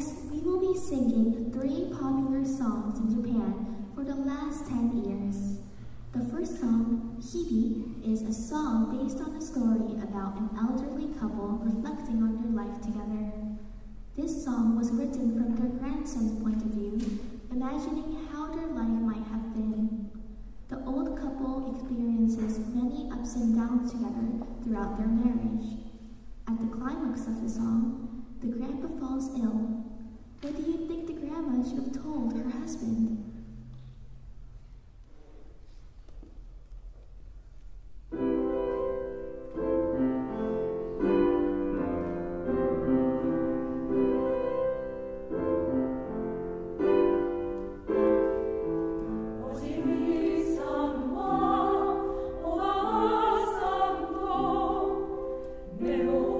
Next, we will be singing three popular songs in Japan for the last 10 years. The first song, Hibi, is a song based on a story about an elderly couple reflecting on their life together. This song was written from their grandson's point of view, imagining how their life might have been. The old couple experiences many ups and downs together throughout their marriage. At the climax of the song, the grandpa falls ill. What do you think the grandma should have told her husband? Meu